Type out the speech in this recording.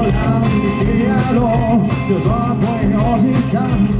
Olympique et alors, deux ans après, on.